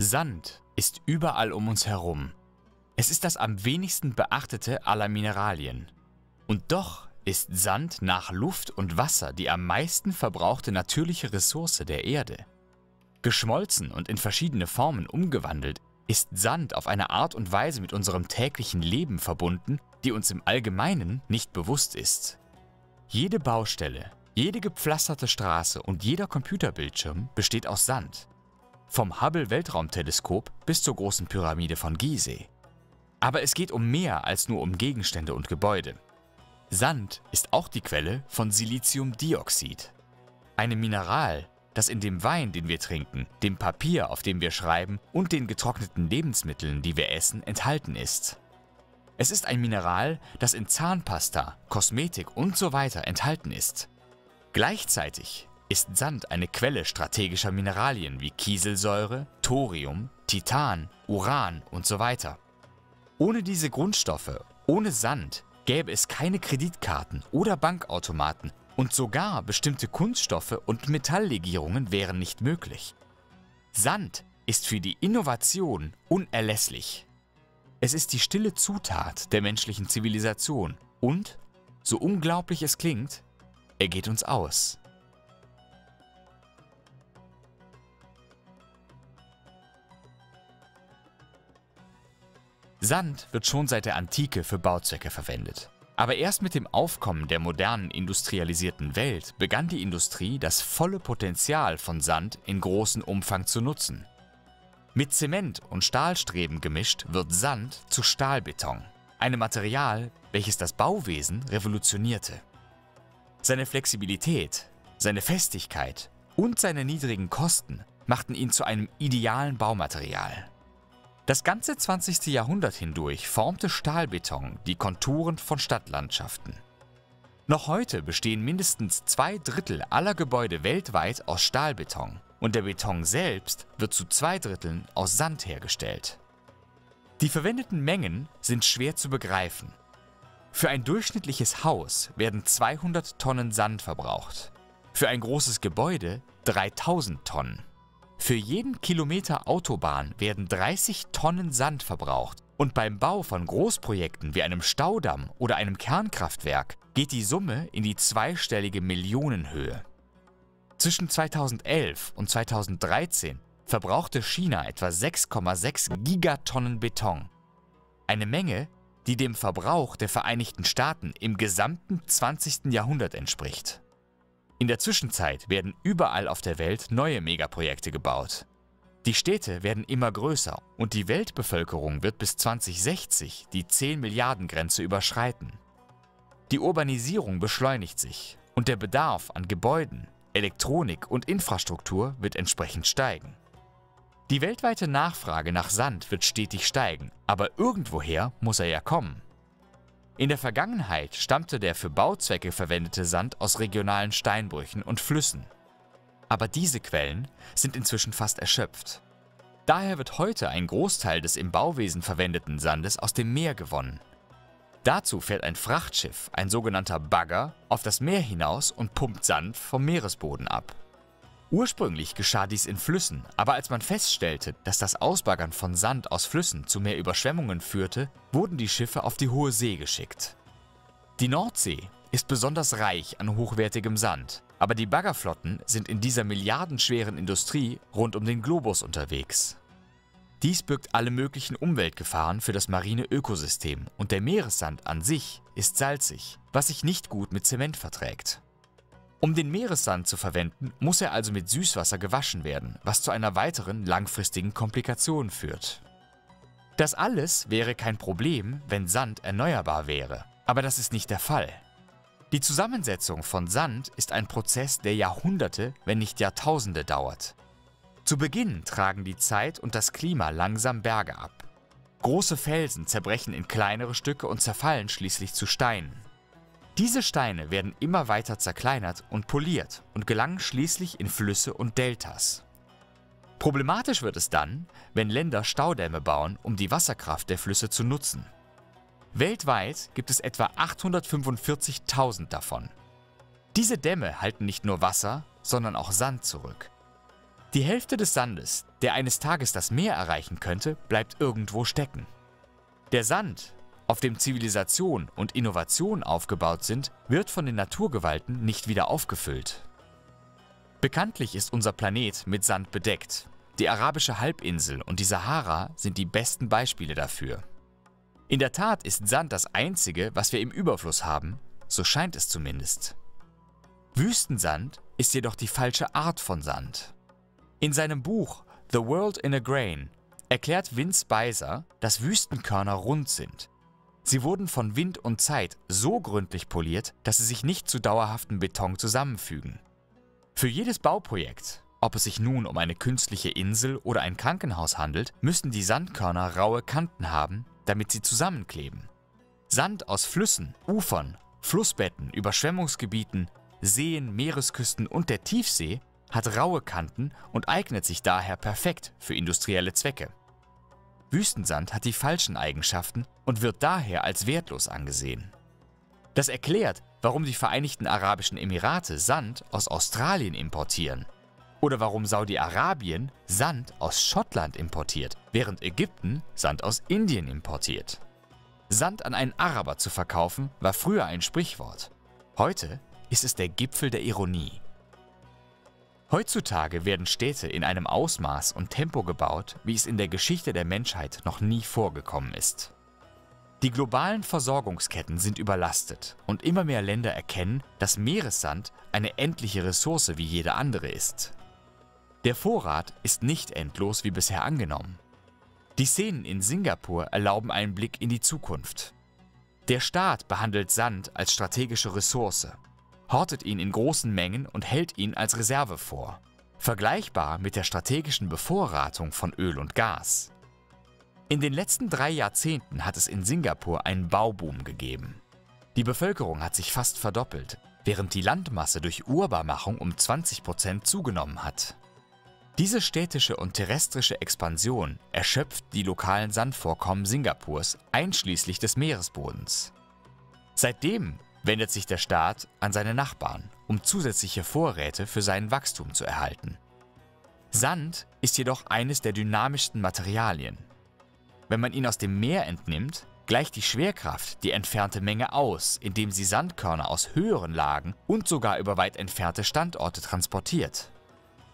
Sand ist überall um uns herum. Es ist das am wenigsten beachtete aller Mineralien. Und doch ist Sand nach Luft und Wasser die am meisten verbrauchte natürliche Ressource der Erde. Geschmolzen und in verschiedene Formen umgewandelt, ist Sand auf eine Art und Weise mit unserem täglichen Leben verbunden, die uns im Allgemeinen nicht bewusst ist. Jede Baustelle, jede gepflasterte Straße und jeder Computerbildschirm besteht aus Sand. Vom Hubble-Weltraumteleskop bis zur großen Pyramide von Gizeh. Aber es geht um mehr als nur um Gegenstände und Gebäude. Sand ist auch die Quelle von Siliziumdioxid, einem Mineral, das in dem Wein, den wir trinken, dem Papier, auf dem wir schreiben und den getrockneten Lebensmitteln, die wir essen, enthalten ist. Es ist ein Mineral, das in Zahnpasta, Kosmetik und so weiter enthalten ist. Gleichzeitig ist Sand eine Quelle strategischer Mineralien wie Kieselsäure, Thorium, Titan, Uran und so weiter. Ohne diese Grundstoffe, ohne Sand, gäbe es keine Kreditkarten oder Bankautomaten und sogar bestimmte Kunststoffe und Metalllegierungen wären nicht möglich. Sand ist für die Innovation unerlässlich. Es ist die stille Zutat der menschlichen Zivilisation und, so unglaublich es klingt, er geht uns aus. Sand wird schon seit der Antike für Bauzwecke verwendet. Aber erst mit dem Aufkommen der modernen industrialisierten Welt begann die Industrie, das volle Potenzial von Sand in großem Umfang zu nutzen. Mit Zement und Stahlstreben gemischt wird Sand zu Stahlbeton, einem Material, welches das Bauwesen revolutionierte. Seine Flexibilität, seine Festigkeit und seine niedrigen Kosten machten ihn zu einem idealen Baumaterial. Das ganze 20. Jahrhundert hindurch formte Stahlbeton die Konturen von Stadtlandschaften. Noch heute bestehen mindestens zwei Drittel aller Gebäude weltweit aus Stahlbeton und der Beton selbst wird zu zwei Dritteln aus Sand hergestellt. Die verwendeten Mengen sind schwer zu begreifen. Für ein durchschnittliches Haus werden 200 Tonnen Sand verbraucht, für ein großes Gebäude 3000 Tonnen. Für jeden Kilometer Autobahn werden 30 Tonnen Sand verbraucht und beim Bau von Großprojekten wie einem Staudamm oder einem Kernkraftwerk geht die Summe in die zweistellige Millionenhöhe. Zwischen 2011 und 2013 verbrauchte China etwa 6,6 Gigatonnen Beton. Eine Menge, die dem Verbrauch der Vereinigten Staaten im gesamten 20. Jahrhundert entspricht. In der Zwischenzeit werden überall auf der Welt neue Megaprojekte gebaut. Die Städte werden immer größer und die Weltbevölkerung wird bis 2060 die 10 Milliarden Grenze überschreiten. Die Urbanisierung beschleunigt sich und der Bedarf an Gebäuden, Elektronik und Infrastruktur wird entsprechend steigen. Die weltweite Nachfrage nach Sand wird stetig steigen, aber irgendwoher muss er ja kommen. In der Vergangenheit stammte der für Bauzwecke verwendete Sand aus regionalen Steinbrüchen und Flüssen. Aber diese Quellen sind inzwischen fast erschöpft. Daher wird heute ein Großteil des im Bauwesen verwendeten Sandes aus dem Meer gewonnen. Dazu fährt ein Frachtschiff, ein sogenannter Bagger, auf das Meer hinaus und pumpt Sand vom Meeresboden ab. Ursprünglich geschah dies in Flüssen, aber als man feststellte, dass das Ausbaggern von Sand aus Flüssen zu mehr Überschwemmungen führte, wurden die Schiffe auf die hohe See geschickt. Die Nordsee ist besonders reich an hochwertigem Sand, aber die Baggerflotten sind in dieser milliardenschweren Industrie rund um den Globus unterwegs. Dies birgt alle möglichen Umweltgefahren für das marine Ökosystem und der Meeressand an sich ist salzig, was sich nicht gut mit Zement verträgt. Um den Meeressand zu verwenden, muss er also mit Süßwasser gewaschen werden, was zu einer weiteren langfristigen Komplikation führt. Das alles wäre kein Problem, wenn Sand erneuerbar wäre, aber das ist nicht der Fall. Die Zusammensetzung von Sand ist ein Prozess, der Jahrhunderte, wenn nicht Jahrtausende dauert. Zu Beginn tragen die Zeit und das Klima langsam Berge ab. Große Felsen zerbrechen in kleinere Stücke und zerfallen schließlich zu Steinen. Diese Steine werden immer weiter zerkleinert und poliert und gelangen schließlich in Flüsse und Deltas. Problematisch wird es dann, wenn Länder Staudämme bauen, um die Wasserkraft der Flüsse zu nutzen. Weltweit gibt es etwa 845.000 davon. Diese Dämme halten nicht nur Wasser, sondern auch Sand zurück. Die Hälfte des Sandes, der eines Tages das Meer erreichen könnte, bleibt irgendwo stecken. Der Sand, auf dem Zivilisation und Innovation aufgebaut sind, wird von den Naturgewalten nicht wieder aufgefüllt. Bekanntlich ist unser Planet mit Sand bedeckt. Die arabische Halbinsel und die Sahara sind die besten Beispiele dafür. In der Tat ist Sand das Einzige, was wir im Überfluss haben, so scheint es zumindest. Wüstensand ist jedoch die falsche Art von Sand. In seinem Buch The World in a Grain erklärt Vince Beiser, dass Wüstenkörner rund sind. Sie wurden von Wind und Zeit so gründlich poliert, dass sie sich nicht zu dauerhaftem Beton zusammenfügen. Für jedes Bauprojekt, ob es sich nun um eine künstliche Insel oder ein Krankenhaus handelt, müssen die Sandkörner raue Kanten haben, damit sie zusammenkleben. Sand aus Flüssen, Ufern, Flussbetten, Überschwemmungsgebieten, Seen, Meeresküsten und der Tiefsee hat raue Kanten und eignet sich daher perfekt für industrielle Zwecke. Wüstensand hat die falschen Eigenschaften und wird daher als wertlos angesehen. Das erklärt, warum die Vereinigten Arabischen Emirate Sand aus Australien importieren oder warum Saudi-Arabien Sand aus Schottland importiert, während Ägypten Sand aus Indien importiert. Sand an einen Araber zu verkaufen, war früher ein Sprichwort. Heute ist es der Gipfel der Ironie. Heutzutage werden Städte in einem Ausmaß und Tempo gebaut, wie es in der Geschichte der Menschheit noch nie vorgekommen ist. Die globalen Versorgungsketten sind überlastet und immer mehr Länder erkennen, dass Meeressand eine endliche Ressource wie jede andere ist. Der Vorrat ist nicht endlos wie bisher angenommen. Die Szenen in Singapur erlauben einen Blick in die Zukunft. Der Staat behandelt Sand als strategische Ressource, hortet ihn in großen Mengen und hält ihn als Reserve vor. Vergleichbar mit der strategischen Bevorratung von Öl und Gas. In den letzten drei Jahrzehnten hat es in Singapur einen Bauboom gegeben. Die Bevölkerung hat sich fast verdoppelt, während die Landmasse durch Urbarmachung um 20 Prozent zugenommen hat. Diese städtische und terrestrische Expansion erschöpft die lokalen Sandvorkommen Singapurs einschließlich des Meeresbodens. Seitdem wendet sich der Staat an seine Nachbarn, um zusätzliche Vorräte für sein Wachstum zu erhalten. Sand ist jedoch eines der dynamischsten Materialien. Wenn man ihn aus dem Meer entnimmt, gleicht die Schwerkraft die entfernte Menge aus, indem sie Sandkörner aus höheren Lagen und sogar über weit entfernte Standorte transportiert.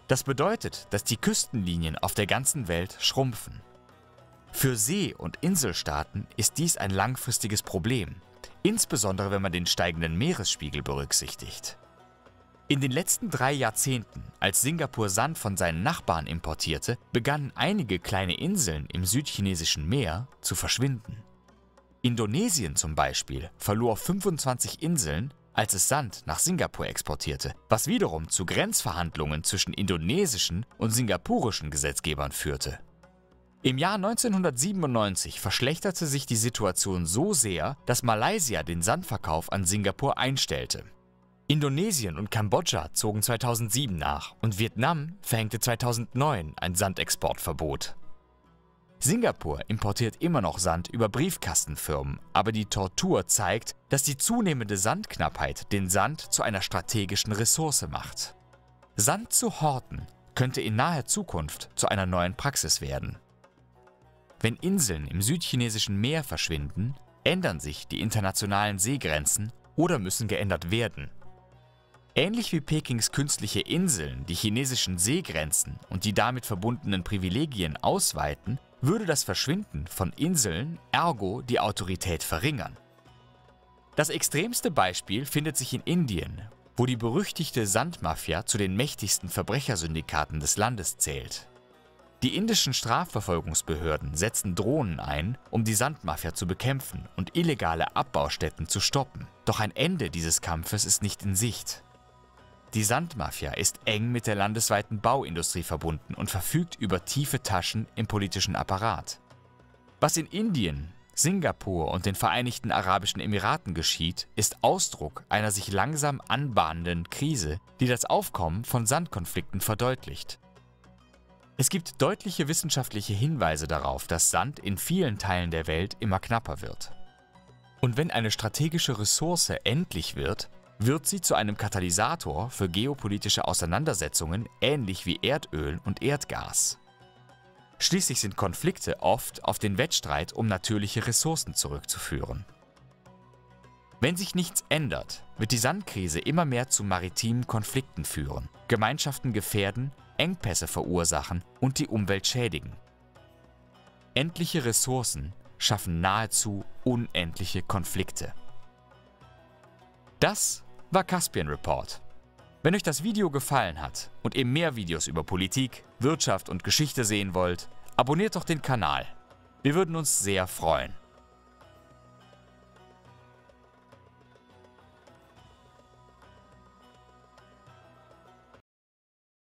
Das bedeutet, dass die Küstenlinien auf der ganzen Welt schrumpfen. Für See- und Inselstaaten ist dies ein langfristiges Problem, insbesondere wenn man den steigenden Meeresspiegel berücksichtigt. In den letzten drei Jahrzehnten, als Singapur Sand von seinen Nachbarn importierte, begannen einige kleine Inseln im südchinesischen Meer zu verschwinden. Indonesien zum Beispiel verlor 25 Inseln als es Sand nach Singapur exportierte, was wiederum zu Grenzverhandlungen zwischen indonesischen und singapurischen Gesetzgebern führte. Im Jahr 1997 verschlechterte sich die Situation so sehr, dass Malaysia den Sandverkauf an Singapur einstellte. Indonesien und Kambodscha zogen 2007 nach und Vietnam verhängte 2009 ein Sandexportverbot. Singapur importiert immer noch Sand über Briefkastenfirmen, aber die Tortur zeigt, dass die zunehmende Sandknappheit den Sand zu einer strategischen Ressource macht. Sand zu horten könnte in naher Zukunft zu einer neuen Praxis werden. Wenn Inseln im südchinesischen Meer verschwinden, ändern sich die internationalen Seegrenzen oder müssen geändert werden. Ähnlich wie Pekings künstliche Inseln die chinesischen Seegrenzen und die damit verbundenen Privilegien ausweiten, würde das Verschwinden von Inseln ergo die Autorität verringern. Das extremste Beispiel findet sich in Indien, wo die berüchtigte Sandmafia zu den mächtigsten Verbrechersyndikaten des Landes zählt. Die indischen Strafverfolgungsbehörden setzen Drohnen ein, um die Sandmafia zu bekämpfen und illegale Abbaustätten zu stoppen. Doch ein Ende dieses Kampfes ist nicht in Sicht. Die Sandmafia ist eng mit der landesweiten Bauindustrie verbunden und verfügt über tiefe Taschen im politischen Apparat. Was in Indien, Singapur und den Vereinigten Arabischen Emiraten geschieht, ist Ausdruck einer sich langsam anbahnenden Krise, die das Aufkommen von Sandkonflikten verdeutlicht. Es gibt deutliche wissenschaftliche Hinweise darauf, dass Sand in vielen Teilen der Welt immer knapper wird. Und wenn eine strategische Ressource endlich wird, wird sie zu einem Katalysator für geopolitische Auseinandersetzungen ähnlich wie Erdöl und Erdgas. Schließlich sind Konflikte oft auf den Wettstreit um natürliche Ressourcen zurückzuführen. Wenn sich nichts ändert, wird die Sandkrise immer mehr zu maritimen Konflikten führen, Gemeinschaften gefährden, Engpässe verursachen und die Umwelt schädigen. Endliche Ressourcen schaffen nahezu unendliche Konflikte. Das war Caspian Report. Wenn euch das Video gefallen hat und ihr mehr Videos über Politik, Wirtschaft und Geschichte sehen wollt, abonniert doch den Kanal. Wir würden uns sehr freuen.